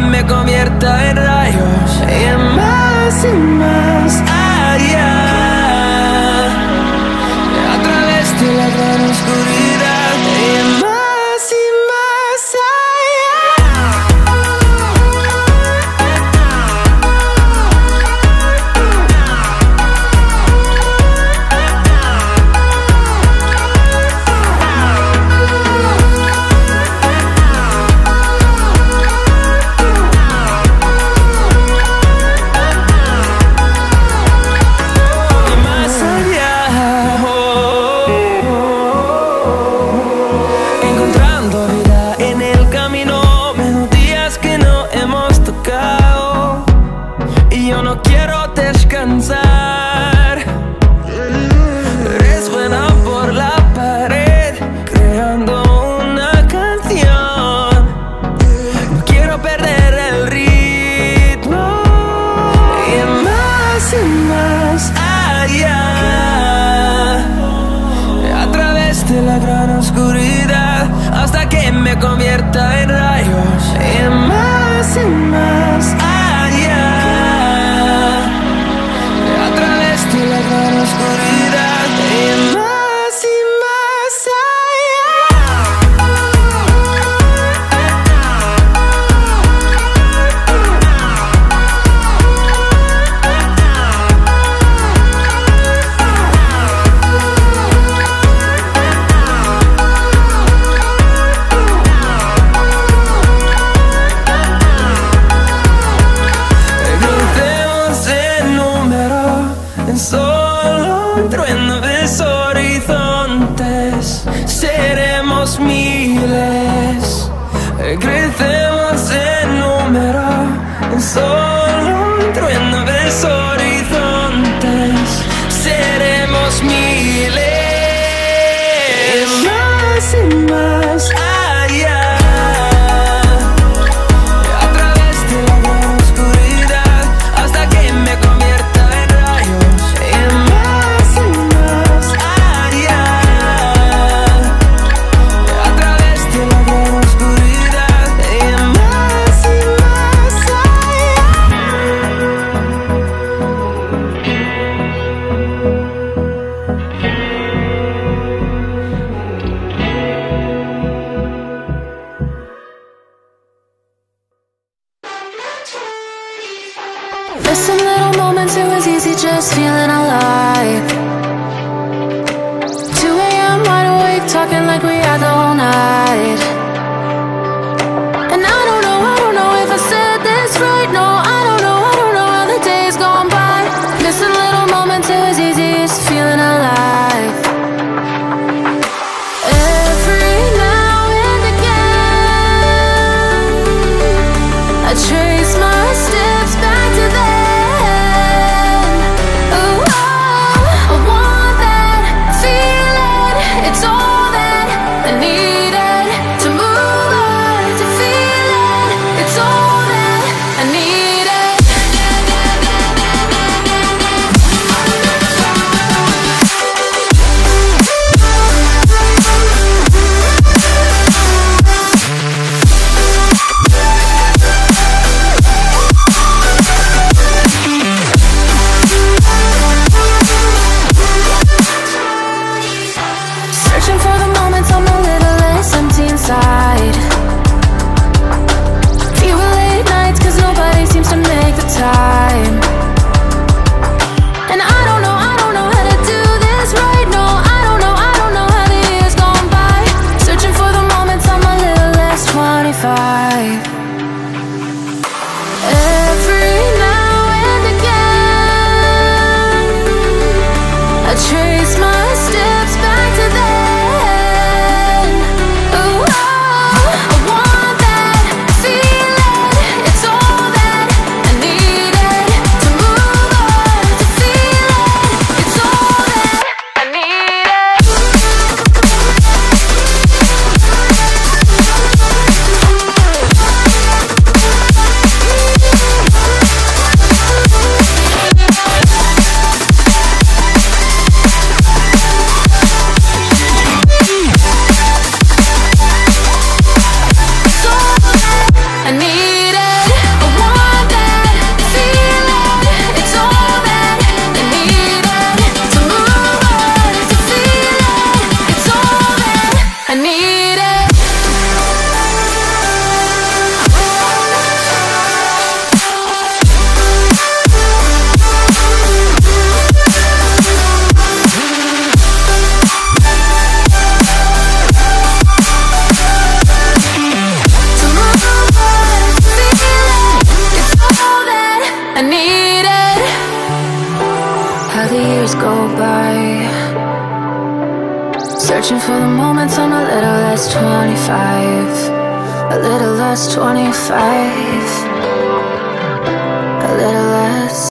me convierta en raya me convierta en rayos y más y más. listen. Sometimes it was easy just feeling alive 2 a.m. wide awake talking like by Searching for the moments I'm a little less 25 A little less 25